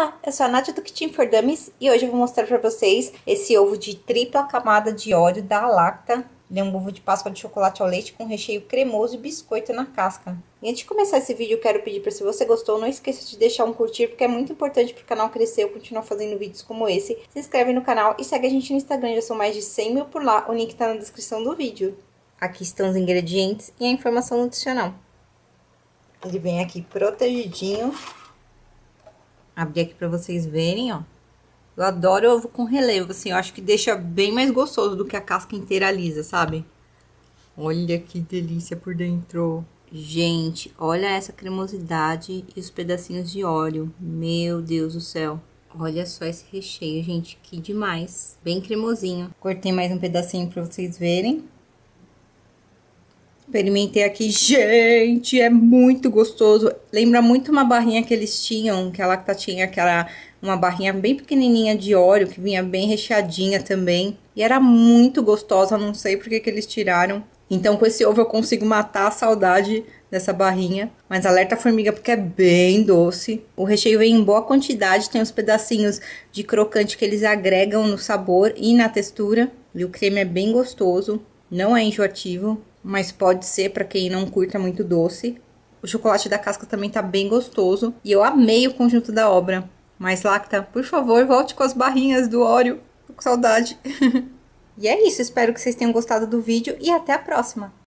Olá, eu sou a Nádia do Kitchen for Dummies e hoje eu vou mostrar para vocês esse ovo de tripla camada de óleo da Lacta. Ele é um ovo de páscoa de chocolate ao leite com recheio cremoso e biscoito na casca. E antes de começar esse vídeo, eu quero pedir para se você gostou, não esqueça de deixar um curtir, porque é muito importante para o canal crescer e continuar fazendo vídeos como esse. Se inscreve no canal e segue a gente no Instagram, já são mais de 100 mil por lá, o link está na descrição do vídeo. Aqui estão os ingredientes e a informação nutricional. Ele vem aqui protegidinho abrir aqui pra vocês verem, ó. Eu adoro ovo com relevo, assim, eu acho que deixa bem mais gostoso do que a casca inteira lisa, sabe? Olha que delícia por dentro. Gente, olha essa cremosidade e os pedacinhos de óleo. Meu Deus do céu. Olha só esse recheio, gente, que demais. Bem cremosinho. Cortei mais um pedacinho pra vocês verem. Experimentei aqui, gente, é muito gostoso. Lembra muito uma barrinha que eles tinham, que a Lacta tinha aquela uma barrinha bem pequenininha de óleo, que vinha bem recheadinha também. E era muito gostosa, não sei porque que eles tiraram. Então com esse ovo eu consigo matar a saudade dessa barrinha. Mas alerta formiga porque é bem doce. O recheio vem em boa quantidade, tem os pedacinhos de crocante que eles agregam no sabor e na textura. E o creme é bem gostoso, não é enjoativo mas pode ser para quem não curta muito doce. O chocolate da casca também tá bem gostoso e eu amei o conjunto da obra. Mas Lacta, por favor, volte com as barrinhas do Oreo. Tô com saudade. e é isso, espero que vocês tenham gostado do vídeo e até a próxima.